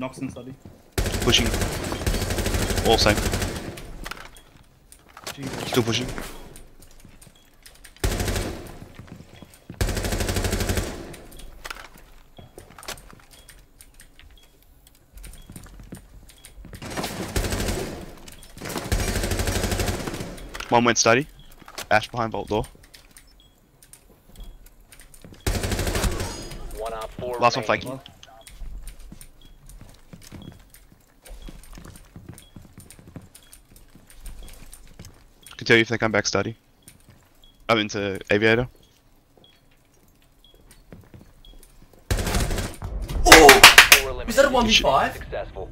Knocks and study. Pushing. All same. Still pushing. One went study. Ash behind vault door. One op four. Last one remaining. flanking. Can tell you if they come back study. I'm into aviator. Oh! Four Is that a 1v5? Successful.